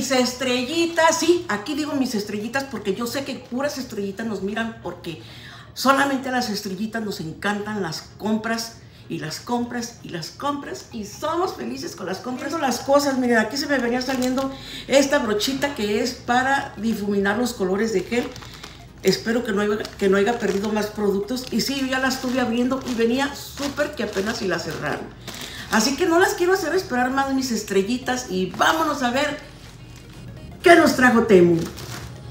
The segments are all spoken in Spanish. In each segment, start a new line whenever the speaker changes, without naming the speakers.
mis estrellitas, sí, aquí digo mis estrellitas porque yo sé que puras estrellitas nos miran porque solamente las estrellitas nos encantan las compras y las compras y las compras y somos felices con las compras. Las cosas, miren, aquí se me venía saliendo esta brochita que es para difuminar los colores de gel. Espero que no, haya, que no haya perdido más productos. Y sí, ya la estuve abriendo y venía súper que apenas si la cerraron. Así que no las quiero hacer esperar más mis estrellitas y vámonos a ver qué nos trajo Temu.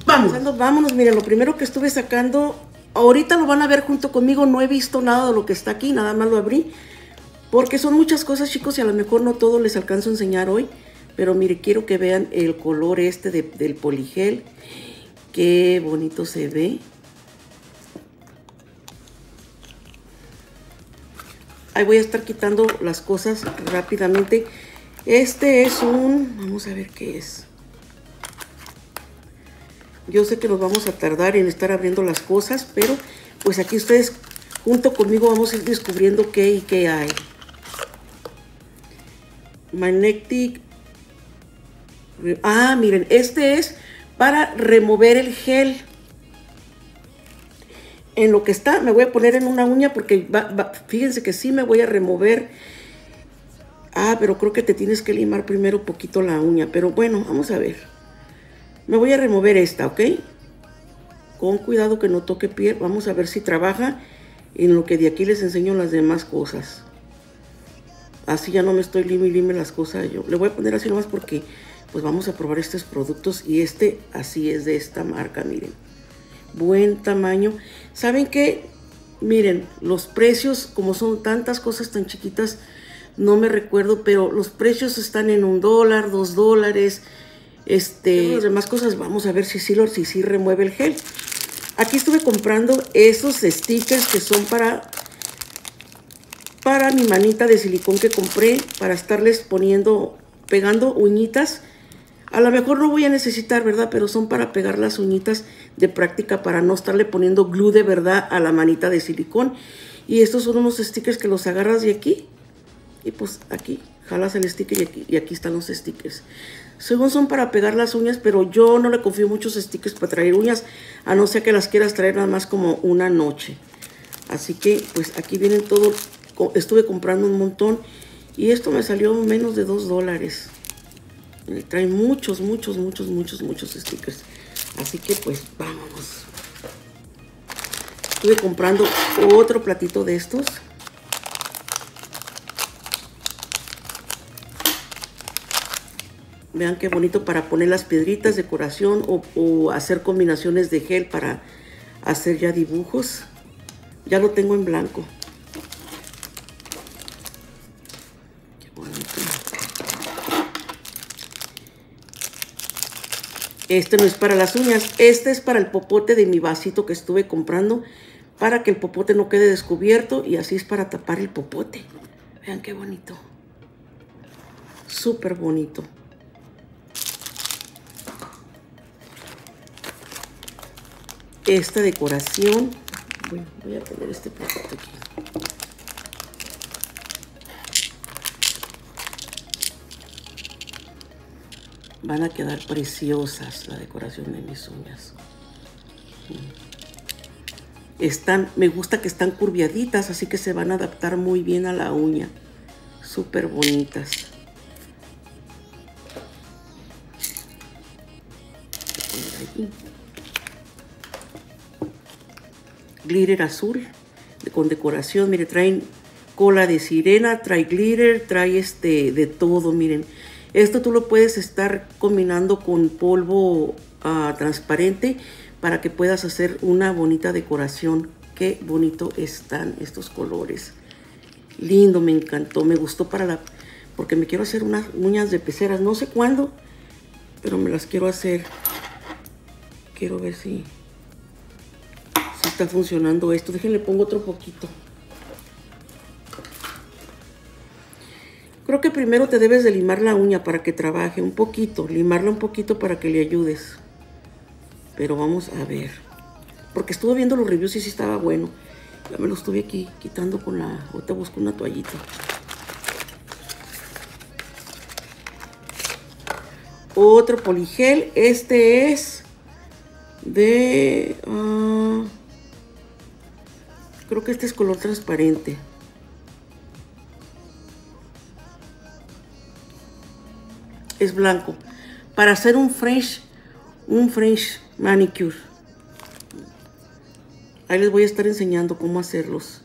Vamos. Vámonos, miren, lo primero que estuve sacando, ahorita lo van a ver junto conmigo, no he visto nada de lo que está aquí, nada más lo abrí. Porque son muchas cosas, chicos, y a lo mejor no todo les alcanzo a enseñar hoy. Pero mire, quiero que vean el color este del poligel. Qué bonito se ve. Ahí voy a estar quitando las cosas rápidamente. Este es un... Vamos a ver qué es. Yo sé que nos vamos a tardar en estar abriendo las cosas, pero pues aquí ustedes junto conmigo vamos a ir descubriendo qué y qué hay. Magnetic. Ah, miren, este es para remover el gel. En lo que está, me voy a poner en una uña porque fíjense que sí me voy a remover. Ah, pero creo que te tienes que limar primero un poquito la uña. Pero bueno, vamos a ver. Me voy a remover esta, ¿ok? Con cuidado que no toque piel. Vamos a ver si trabaja en lo que de aquí les enseño las demás cosas. Así ya no me estoy lime las cosas yo. Le voy a poner así nomás porque pues vamos a probar estos productos y este así es de esta marca, miren. Buen tamaño. ¿Saben qué? Miren, los precios, como son tantas cosas tan chiquitas, no me recuerdo, pero los precios están en un dólar, dos dólares. Este, las demás cosas, vamos a ver si sí, si remueve el gel. Aquí estuve comprando esos stickers que son para, para mi manita de silicón que compré, para estarles poniendo, pegando uñitas a lo mejor no voy a necesitar, ¿verdad? Pero son para pegar las uñitas de práctica para no estarle poniendo glue de verdad a la manita de silicón. Y estos son unos stickers que los agarras de aquí. Y pues aquí jalas el sticker y aquí, y aquí están los stickers. Según son para pegar las uñas, pero yo no le confío muchos stickers para traer uñas, a no ser que las quieras traer nada más como una noche. Así que pues aquí vienen todos, estuve comprando un montón y esto me salió menos de dos dólares. Trae muchos, muchos, muchos, muchos, muchos stickers. Así que pues vámonos. Estuve comprando otro platito de estos. Vean qué bonito para poner las piedritas, decoración o, o hacer combinaciones de gel para hacer ya dibujos. Ya lo tengo en blanco. Este no es para las uñas, este es para el popote de mi vasito que estuve comprando para que el popote no quede descubierto y así es para tapar el popote. Vean qué bonito. Súper bonito. Esta decoración. voy a poner este popote aquí. van a quedar preciosas la decoración de mis uñas. Están, me gusta que están curviaditas, así que se van a adaptar muy bien a la uña. Súper bonitas. Glitter azul con decoración. Mire, traen cola de sirena, trae glitter, trae este de todo, miren. Esto tú lo puedes estar combinando con polvo ah, transparente para que puedas hacer una bonita decoración. Qué bonito están estos colores. Lindo, me encantó. Me gustó para la... Porque me quiero hacer unas uñas de peceras. No sé cuándo, pero me las quiero hacer. Quiero ver si, si está funcionando esto. Déjenle pongo otro poquito. Creo que primero te debes de limar la uña para que trabaje un poquito, limarla un poquito para que le ayudes. Pero vamos a ver. Porque estuve viendo los reviews y sí estaba bueno. Ya me lo estuve aquí quitando con la... Ahorita busco una toallita. Otro poligel. Este es de... ah, creo que este es color transparente. Es blanco. Para hacer un French, un French manicure. Ahí les voy a estar enseñando cómo hacerlos.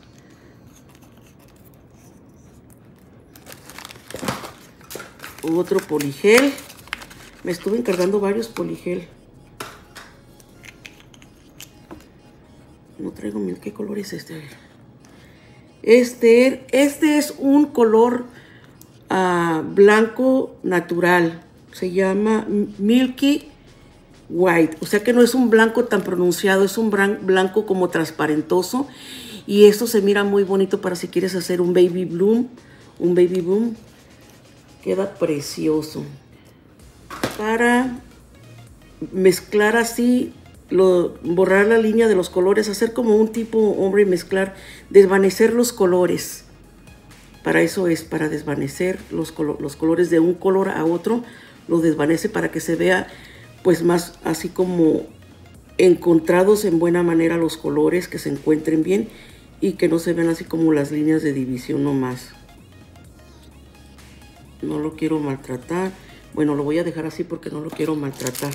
Otro poligel. Me estuve encargando varios poligel. No traigo mil. ¿Qué color es este? Este, este es un color ah, blanco natural. Se llama Milky White. O sea que no es un blanco tan pronunciado, es un blanco como transparentoso. Y esto se mira muy bonito para si quieres hacer un baby bloom. Un baby bloom. Queda precioso. Para mezclar así, lo, borrar la línea de los colores, hacer como un tipo hombre y mezclar, desvanecer los colores. Para eso es, para desvanecer los, colo- los colores de un color a otro, lo desvanece para que se vea pues más así como encontrados en buena manera los colores, que se encuentren bien y que no se vean así como las líneas de división nomás. No lo quiero maltratar. Bueno, lo voy a dejar así porque no lo quiero maltratar.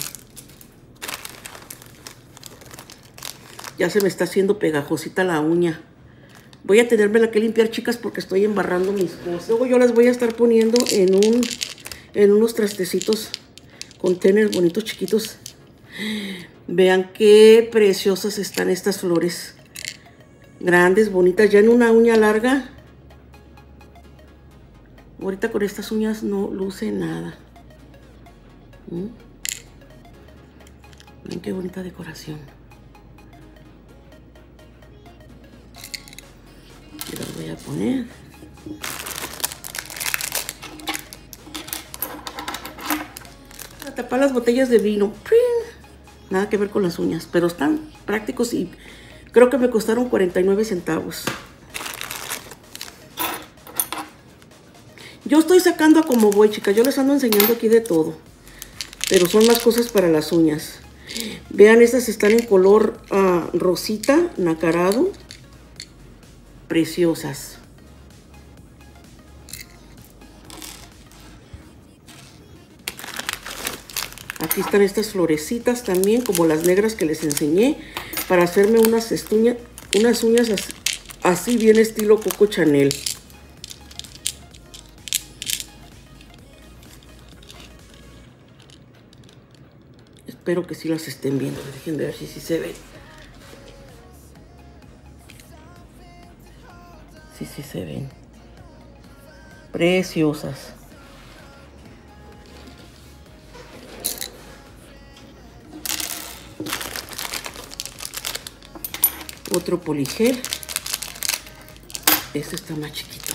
Ya se me está haciendo pegajosita la uña. Voy a tenérmela que limpiar, chicas, porque estoy embarrando mis cosas. Luego yo las voy a estar poniendo en un en unos trastecitos containers bonitos chiquitos. Vean qué preciosas están estas flores. Grandes, bonitas, ya en una uña larga. Ahorita con estas uñas no luce nada. ¿Mm? Ven qué bonita decoración. Y las voy a poner. A tapar las botellas de vino. Nada que ver con las uñas, pero están prácticos y creo que me costaron 49 centavos. Yo estoy sacando a como voy, chicas. Yo les ando enseñando aquí de todo. Pero son más cosas para las uñas. Vean, estas están en color ah, rosita, nacarado. Preciosas. Aquí están estas florecitas también, como las negras que les enseñé, para hacerme unas, estuña- unas uñas as- así bien estilo Coco Chanel. Espero que sí las estén viendo. Dejen de ver si se ven. Sí se ven. Preciosas. Otro poligel. Este está más chiquito.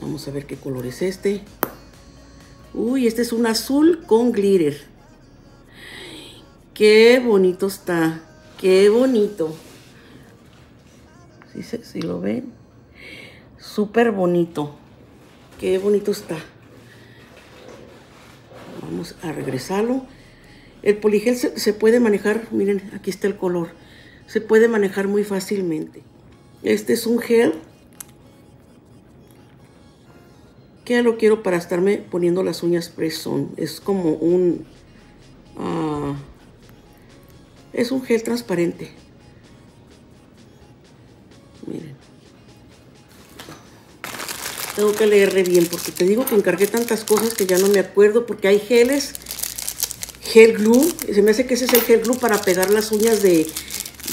Vamos a ver qué color es este. Uy, este es un azul con glitter. Qué bonito está. Qué bonito. ¿Sí, se- sí lo ven? Súper bonito. Qué bonito está. Vamos a regresarlo. El poligel se, puede manejar, miren, aquí está el color. Se puede manejar muy fácilmente. Este es un gel que lo quiero para estarme poniendo las uñas press-on. Es como un... ah, es un gel transparente. Miren. Tengo que leerle bien porque te digo que encargué tantas cosas que ya no me acuerdo porque hay geles, gel glue, se me hace que ese es el gel glue para pegar las uñas de,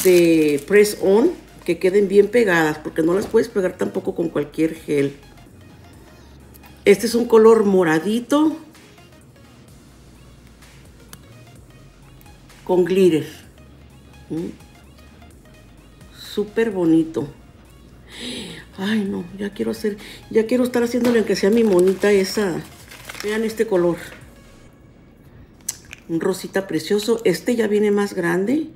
de press on, que queden bien pegadas porque no las puedes pegar tampoco con cualquier gel. Este es un color moradito con glitter. Súper bonito. Ay, no, ya quiero hacer, ya quiero estar haciéndole aunque sea mi monita esa. Vean este color. Un rosita precioso. Este ya viene más grande.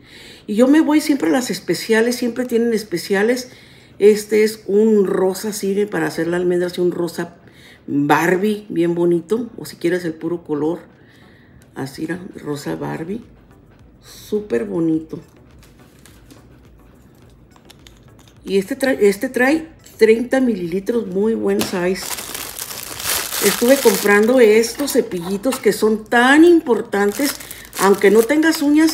Y yo me voy siempre a las especiales, siempre tienen especiales. Este es un rosa, sirve para hacer la almendra, así un rosa Barbie, bien bonito. O si quieres el puro color. Así rosa Barbie. Súper bonito. Y este trae, este trae 30 mililitros, muy buen size. Estuve comprando estos cepillitos que son tan importantes. Aunque no tengas uñas,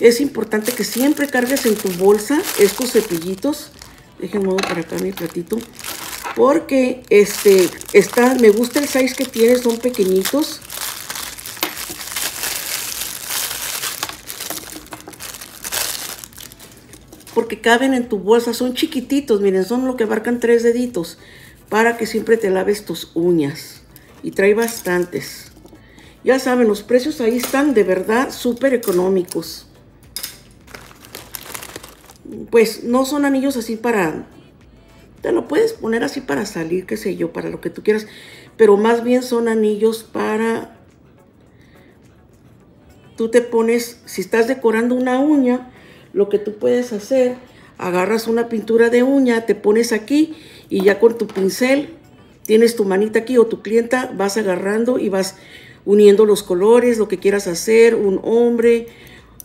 es importante que siempre cargues en tu bolsa estos cepillitos. Déjenme para acá mi platito. Porque este, está, me gusta el size que tiene, son pequeñitos. Porque caben en tu bolsa, son chiquititos, miren, son lo que abarcan tres deditos, para que siempre te laves tus uñas. Y trae bastantes. Ya saben, los precios ahí están de verdad súper económicos. Pues no son anillos así para... Te lo puedes poner así para salir, qué sé yo, para lo que tú quieras. Pero más bien son anillos para... Tú te pones, si estás decorando una uña, lo que tú puedes hacer, agarras una pintura de uña, te pones aquí y ya con tu pincel tienes tu manita aquí o tu clienta, vas agarrando y vas uniendo los colores, lo que quieras hacer, un hombre,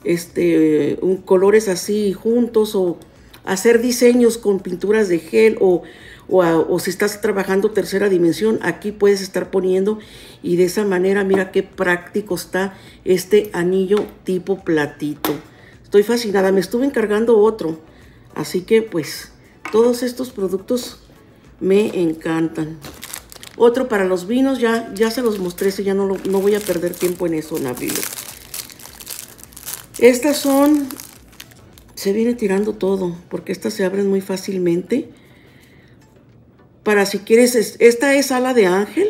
este, un, colores así juntos o hacer diseños con pinturas de gel o, o, o, si estás trabajando tercera dimensión, aquí puedes estar poniendo y de esa manera mira qué práctico está este anillo tipo platito. Estoy fascinada, me estuve encargando otro. Así que pues todos estos productos me encantan. Otro para los vinos, ya, ya se los mostré, ya no, no voy a perder tiempo en eso, en. Estas son, se viene tirando todo, porque estas se abren muy fácilmente. Para si quieres, esta es ala de ángel.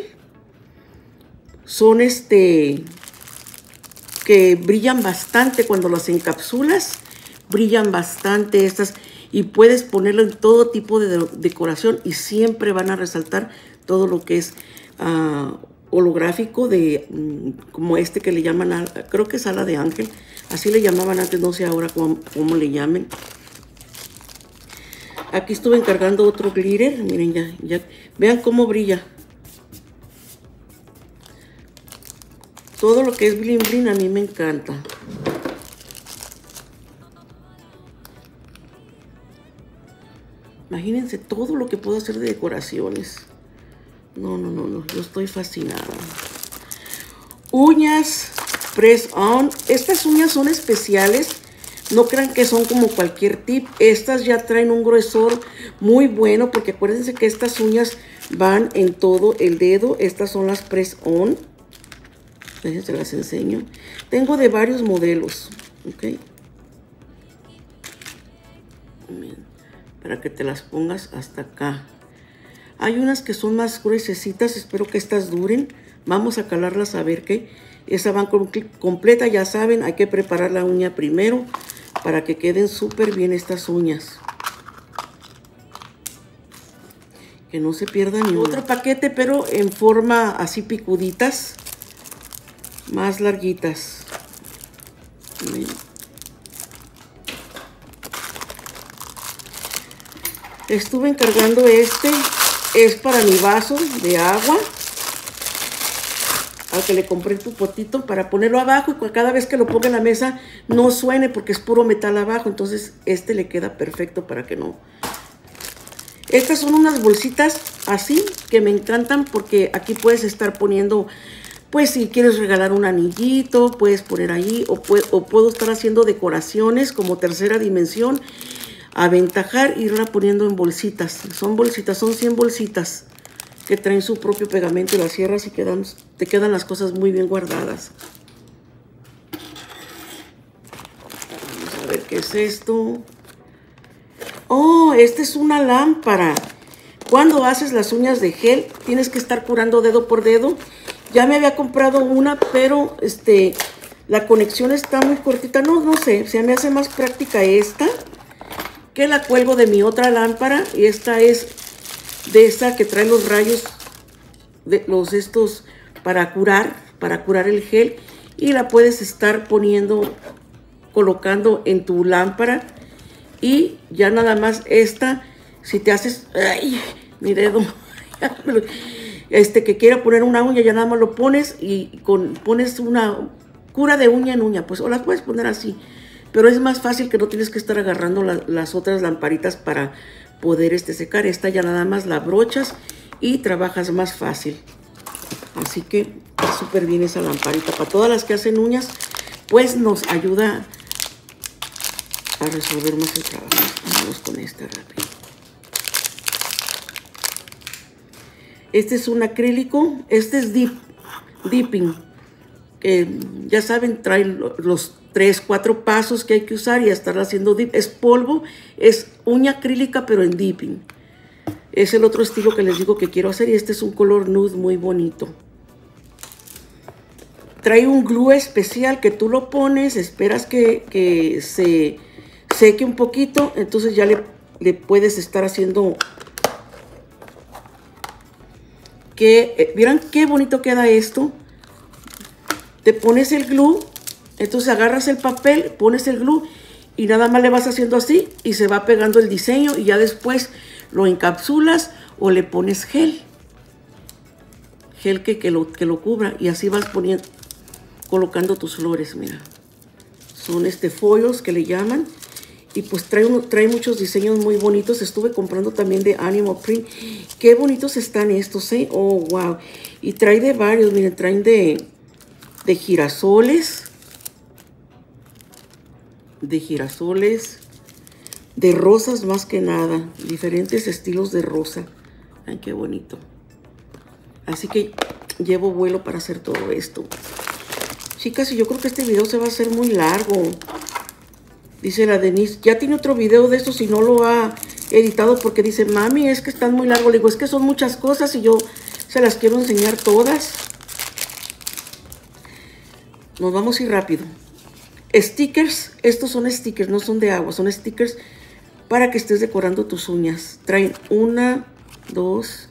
Son este, que brillan bastante cuando las encapsulas, brillan bastante estas y puedes ponerlo en todo tipo de decoración y siempre van a resaltar todo lo que es uh, holográfico de mm, como este que le llaman, creo que es ala de ángel, así le llamaban antes, no sé ahora cómo, cómo le llamen. Aquí estuve encargando otro glitter, miren ya, ya, vean cómo brilla. Todo lo que es bling bling a mí me encanta. Imagínense todo lo que puedo hacer de decoraciones. No, no, no, no. Yo estoy fascinada. Uñas press on. Estas uñas son especiales. No crean que son como cualquier tip. Estas ya traen un gruesor muy bueno porque acuérdense que estas uñas van en todo el dedo. Estas son las press on. Déjense las enseño. Tengo de varios modelos, ¿ok? para que te las pongas hasta acá. Hay unas que son más gruesecitas, espero que estas duren. Vamos a calarlas a ver qué. Esa van completa, ya saben, hay que preparar la uña primero para que queden súper bien estas uñas. Que no se pierda ni Otro paquete, pero en forma así picuditas más larguitas. Estuve encargando este, es para mi vaso de agua. Al que le compré tu potito para ponerlo abajo y cada vez que lo ponga en la mesa no suene porque es puro metal abajo. Entonces este le queda perfecto para que no... Estas son unas bolsitas así que me encantan porque aquí puedes estar poniendo pues si quieres regalar un anillito, puedes poner ahí, o, puedo estar haciendo decoraciones como tercera dimensión, aventajar, irla poniendo en bolsitas. Son bolsitas, son 100 bolsitas que traen su propio pegamento y las cierras y quedan, te quedan las cosas muy bien guardadas. Vamos a ver qué es esto. Oh, esta es una lámpara. Cuando haces las uñas de gel, tienes que estar curando dedo por dedo ya me había comprado una, pero este, la conexión está muy cortita. No, no sé, se me hace más práctica esta, que la cuelgo de mi otra lámpara. Y esta es de esta que trae los rayos, de los estos para curar, para curar el gel. Y la puedes estar poniendo, colocando en tu lámpara. Y ya nada más esta, si te haces, ay, mi dedo, este que quiera poner una uña, ya nada más lo pones y con, pones una cura de uña en uña, pues o las puedes poner así. Pero es más fácil que no tienes que estar agarrando las otras lamparitas para poder este, secar. Esta ya nada más la brochas y trabajas más fácil. Así que súper bien esa lamparita. Para todas las que hacen uñas, pues nos ayuda a resolver más el trabajo. Vamos con esta rápido. Este es un acrílico. Este es deep, dipping. Que ya saben, trae los tres, cuatro pasos que hay que usar y estar haciendo dip. Es polvo, es uña acrílica, pero en dipping. Es el otro estilo que les digo que quiero hacer y este es un color nude muy bonito. Trae un glue especial que tú lo pones, esperas que, que se seque un poquito, entonces ya le, le puedes estar haciendo que, eh, ¿vieran qué bonito queda esto? Te pones el glue, entonces agarras el papel, pones el glue y nada más le vas haciendo así y se va pegando el diseño y ya después lo encapsulas o le pones gel. Gel que, que, lo, que lo cubra y así vas poniendo, colocando tus flores, mira. Son este follos que le llaman. Y pues trae, trae muchos diseños muy bonitos. Estuve comprando también de Animal Print. Qué bonitos están estos, ¿eh? Oh, wow. Y trae de varios, miren, traen de, de girasoles. De girasoles. De rosas más que nada. Diferentes estilos de rosa. Ay, qué bonito. Así que llevo vuelo para hacer todo esto. Chicas, y yo creo que este video se va a hacer muy largo. Dice la Denise, ya tiene otro video de esto si no lo ha editado porque dice, mami, es que están muy largos. Le digo, es que son muchas cosas y yo se las quiero enseñar todas. Nos vamos a ir rápido. Stickers, estos son stickers, no son de agua, son stickers para que estés decorando tus uñas. Traen una, dos,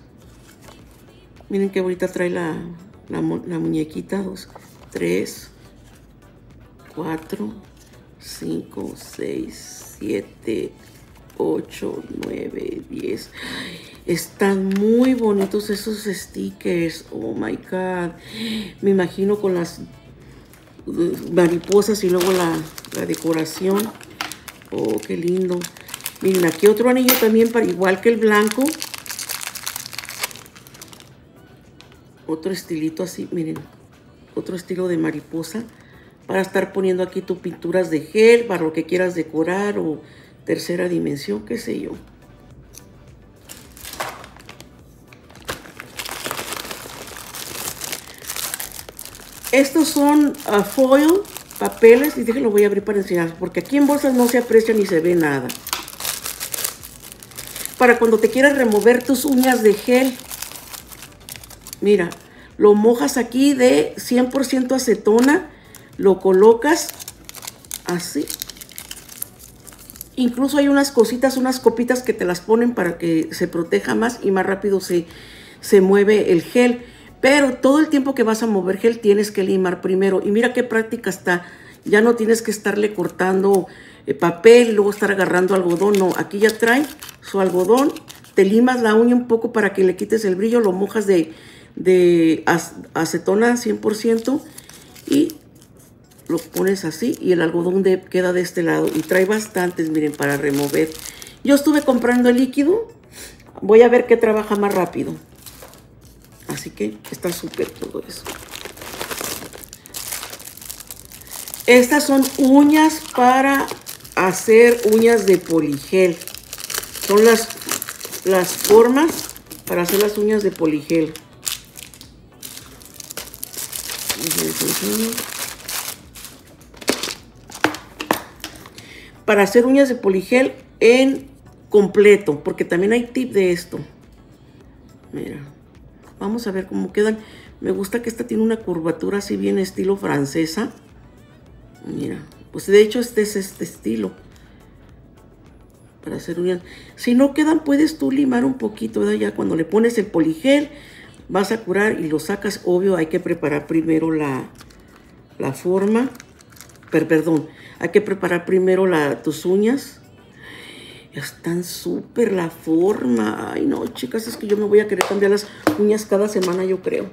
miren qué bonita trae la, la, la muñequita, dos, 3, 4, 5, 6, 7, 8, 9, 10. Están muy bonitos esos stickers. Oh my God. Me imagino con las mariposas y luego la, la decoración. Oh, qué lindo. Miren, aquí otro anillo también, para igual que el blanco. Otro estilito así, miren otro estilo de mariposa para estar poniendo aquí tus pinturas de gel para lo que quieras decorar o tercera dimensión, qué sé yo. Estos son uh, foil, papeles, y déjenlo voy a abrir para enseñar, porque aquí en bolsas no se aprecia ni se ve nada. Para cuando te quieras remover tus uñas de gel. Mira, lo mojas aquí de 100% acetona, lo colocas así. Incluso hay unas cositas, unas copitas que te las ponen para que se proteja más y más rápido se, se mueve el gel. Pero todo el tiempo que vas a mover gel tienes que limar primero. Y mira qué práctica está. Ya no tienes que estarle cortando eh, papel y luego estar agarrando algodón. No, aquí ya trae su algodón. Te limas la uña un poco para que le quites el brillo. Lo mojas de de acetona 100% y lo pones así y el algodón queda de este lado y trae bastantes, miren, para remover. Yo estuve comprando el líquido, voy a ver qué trabaja más rápido. Así que está súper todo eso. Estas son uñas para hacer uñas de poligel. Son las, las formas para hacer las uñas de poligel. Para hacer uñas de poligel en completo, porque también hay tip de esto. Mira, vamos a ver cómo quedan. Me gusta que esta tiene una curvatura así bien estilo francesa. Mira, pues de hecho este es este estilo. Para hacer uñas. Si no quedan, puedes tú limar un poquito, ¿verdad? Ya cuando le pones el poligel, vas a curar y lo sacas, obvio, hay que preparar primero la, la forma, perdón, hay que preparar primero la, tus uñas. Están súper la forma. Ay, no, chicas, es que yo me voy a querer cambiar las uñas cada semana, yo creo.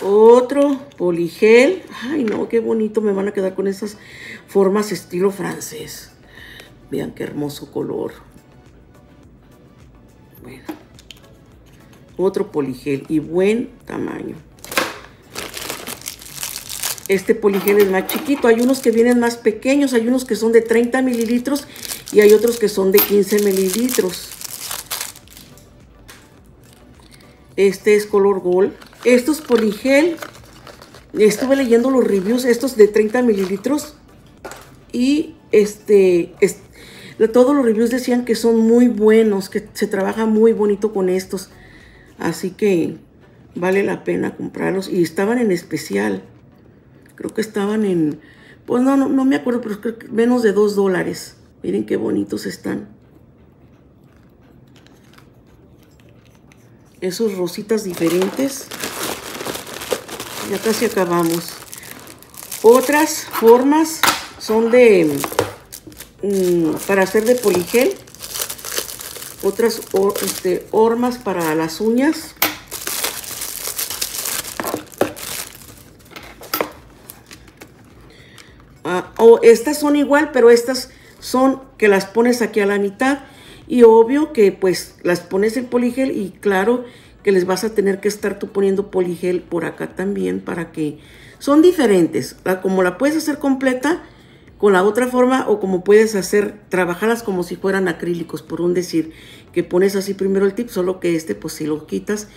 Otro poligel. Ay, no, qué bonito me van a quedar con esas formas estilo francés. Vean qué hermoso color. Bueno. Otro poligel y buen tamaño. Este poligel es más chiquito. Hay unos que vienen más pequeños. Hay unos que son de 30 mililitros y hay otros que son de 15 mililitros. Este es color gold. Estos poligel, estuve leyendo los reviews, estos de 30 mililitros. Y este, todos los reviews decían que son muy buenos, que se trabaja muy bonito con estos. Así que vale la pena comprarlos. Y estaban en especial. Creo que estaban en, pues no, no, me acuerdo, pero creo que menos de 2 dólares. Miren qué bonitos están. Esos rositas diferentes. Ya casi acabamos. Otras formas son de... Mm, para hacer de poligel. Otras este, hormas para las uñas. Ah, o estas son igual, pero estas son que las pones aquí a la mitad. Y obvio que pues las pones en poligel y claro que les vas a tener que estar tú poniendo poligel por acá también para que son diferentes, como la puedes hacer completa con la otra forma o como puedes hacer, trabajarlas como si fueran acrílicos, por un decir, que pones así primero el tip, solo que este pues si lo quitas.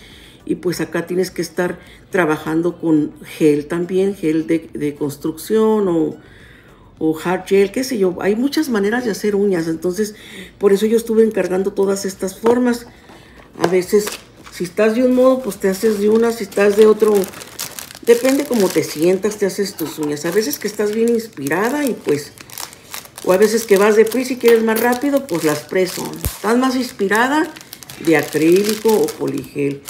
Y pues acá tienes que estar trabajando con gel también, gel de, de construcción o o hard gel, qué sé yo. Hay muchas maneras de hacer uñas, entonces por eso yo estuve encargando todas estas formas. A veces, si estás de un modo, pues te haces de una, si estás de otro, depende cómo te sientas, te haces tus uñas. A veces que estás bien inspirada y pues, o a veces que vas de prisa y quieres más rápido, pues las preso. Estás más inspirada de acrílico o poligel.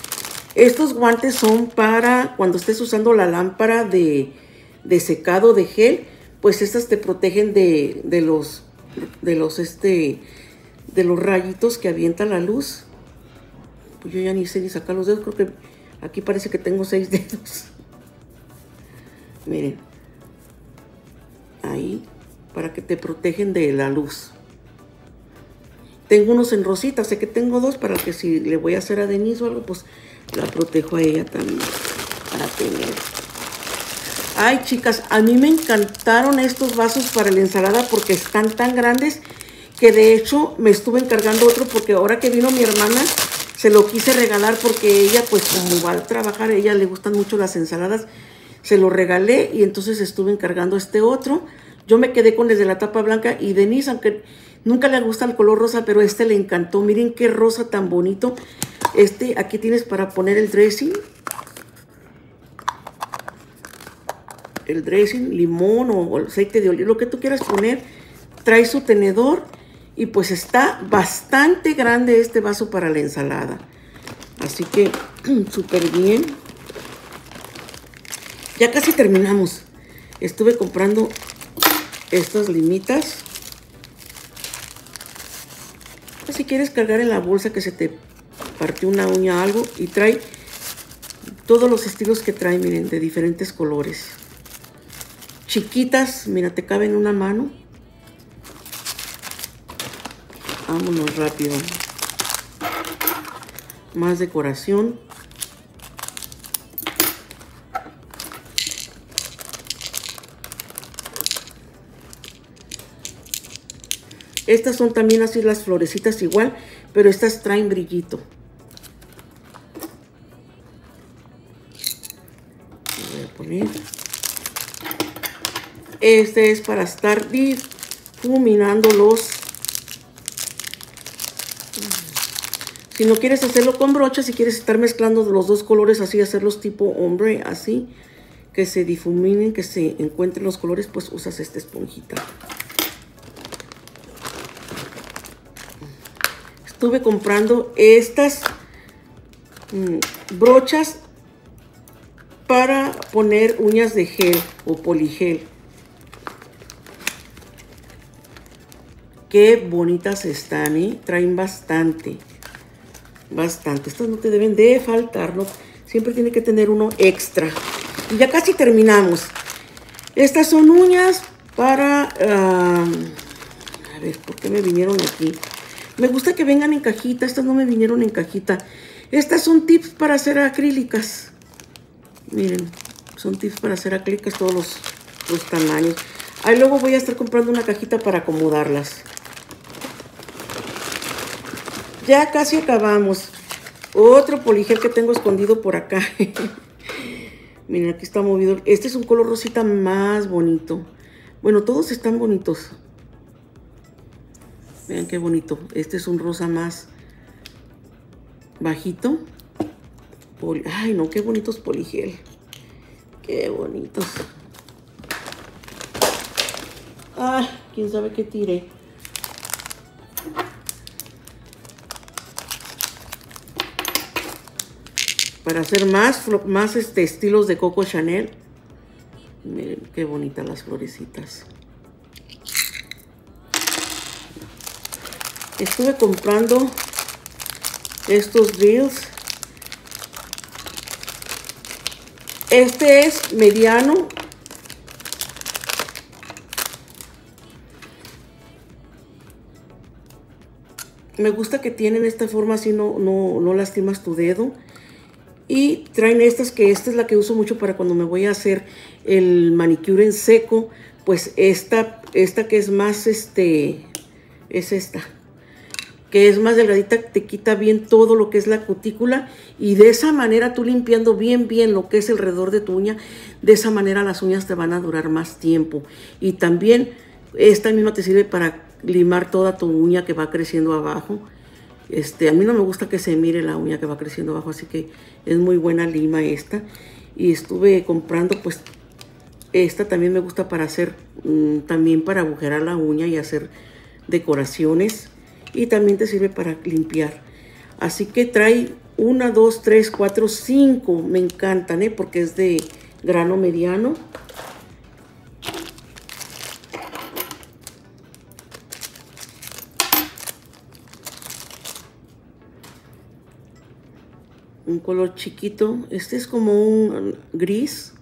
Estos guantes son para cuando estés usando la lámpara de, de secado de gel pues estas te protegen de, los, de los, este, de los rayitos que avienta la luz. Pues yo ya ni sé ni sacar los dedos, creo que aquí parece que tengo seis dedos. Miren, ahí, para que te protegen de la luz. Tengo unos en rosita, sé que tengo dos para que si le voy a hacer a Denise o algo, pues la protejo a ella también, para tener Ay, chicas, a mí me encantaron estos vasos para la ensalada porque están tan grandes que de hecho me estuve encargando otro porque ahora que vino mi hermana se lo quise regalar porque ella pues como va a trabajar, a ella le gustan mucho las ensaladas, se lo regalé y entonces estuve encargando este otro. Yo me quedé con desde la tapa blanca y Denise, aunque nunca le gusta el color rosa, pero este le encantó. Miren qué rosa tan bonito. Este, aquí tienes para poner el dressing. El dressing, limón o aceite de oliva, lo que tú quieras poner. Trae su tenedor y pues está bastante grande este vaso para la ensalada. Así que súper bien. Ya casi terminamos. Estuve comprando estas limitas. Si quieres cargar en la bolsa que se te partió una uña algo y trae todos los estilos que trae, miren, de diferentes colores chiquitas, mira, te caben una mano. Vámonos rápido. Más decoración. Estas son también así las florecitas igual, pero estas traen brillito. Este es para estar difuminando los... Si no quieres hacerlo con brocha, si quieres estar mezclando los dos colores así, hacerlos tipo hombre, así, que se difuminen, que se encuentren los colores, pues usas esta esponjita. Estuve comprando estas mm, brochas para poner uñas de gel o poligel. Qué bonitas están, ¿eh? Traen bastante. Bastante. Estas no te deben de faltar, ¿no? Siempre tiene que tener uno extra. Y ya casi terminamos. Estas son uñas para... a ver, ¿por qué me vinieron aquí? Me gusta que vengan en cajita. Estas no me vinieron en cajita. Estas son tips para hacer acrílicas. Miren, son tips para hacer acrílicas todos los, los tamaños. Ahí luego voy a estar comprando una cajita para acomodarlas. Ya casi acabamos. Otro poligel que tengo escondido por acá. Miren, aquí está movido. Este es un color rosita más bonito. Bueno, todos están bonitos. Vean qué bonito. Este es un rosa más bajito. Ay, no, qué bonitos poligel. Qué bonitos. Ah, quién sabe qué tiré. Para hacer más, más este, estilos de Coco Chanel. Miren qué bonitas las florecitas. Estuve comprando estos reels. Este es mediano. Me gusta que tienen esta forma así no, no, no lastimas tu dedo. Y traen estas, que esta es la que uso mucho para cuando me voy a hacer el manicure en seco. Pues esta, esta que es más, este, es esta que es más delgadita, te quita bien todo lo que es la cutícula y de esa manera tú limpiando bien bien lo que es alrededor de tu uña, de esa manera las uñas te van a durar más tiempo. Y también esta misma te sirve para limar toda tu uña que va creciendo abajo. Este, a mí no me gusta que se mire la uña que va creciendo abajo, así que es muy buena lima esta. Y estuve comprando pues esta también me gusta para hacer, mm, también para agujerar la uña y hacer decoraciones y también te sirve para limpiar. Así que trae una, dos, tres, cuatro, cinco. Me encantan, ¿eh? Porque es de grano mediano. Un color chiquito. Este es como un gris,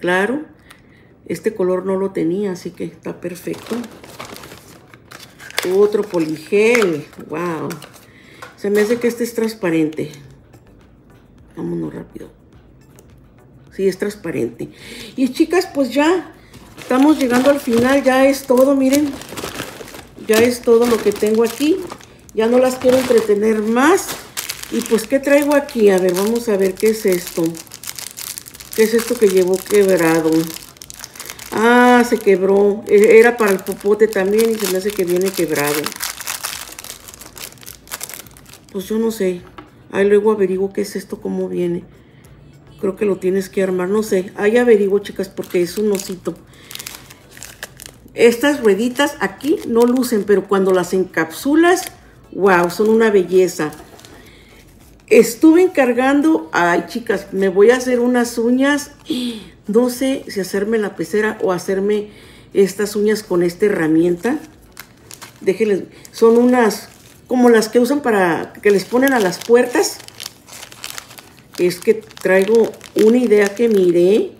claro. Este color no lo tenía, así que está perfecto. Otro poligel. Wow. Se me hace que este es transparente. Vámonos rápido. Sí, es transparente. Y chicas, pues ya estamos llegando al final. Ya es todo, miren. Ya es todo lo que tengo aquí. Ya no las quiero entretener más. Y pues, ¿qué traigo aquí? A ver, vamos a ver qué es esto. ¿Qué es esto que llevo quebrado? Ah, se quebró. E, era para el popote también y se me hace que viene quebrado. Pues yo no sé. Ahí luego averiguo qué es esto, cómo viene. Creo que lo tienes que armar. No sé. Ahí averiguo, chicas, porque es un osito. Estas rueditas aquí no lucen, pero cuando las encapsulas, wow, son una belleza. Estuve encargando, ay chicas, me voy a hacer unas uñas no sé si hacerme la pecera o hacerme estas uñas con esta herramienta. Déjenles, son unas como las que usan para que les ponen a las puertas. Es que traigo una idea que miré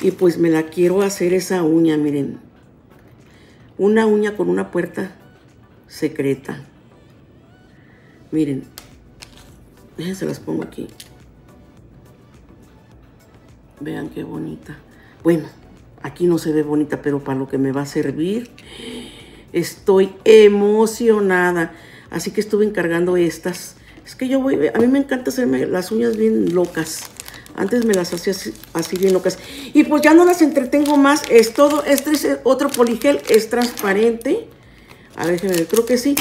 y pues me la quiero hacer esa uña, miren. Una uña con una puerta secreta. Miren, déjense las pongo aquí. Vean qué bonita. Bueno, aquí no se ve bonita, pero para lo que me va a servir, estoy emocionada. Así que estuve encargando estas. Es que yo voy, a mí me encanta hacerme las uñas bien locas. Antes me las hacía así, bien locas. Y pues ya no las entretengo más. Es todo. Este es otro poligel. Es transparente. A ver. Creo que sí.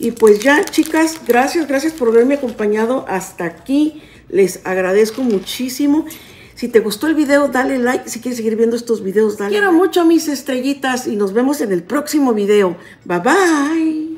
Y pues ya, chicas, gracias, gracias por haberme acompañado hasta aquí. Les agradezco muchísimo. Si te gustó el video, dale like. Si quieres seguir viendo estos videos, dale Quiero mucho mis estrellitas y nos vemos en el próximo video. Bye bye.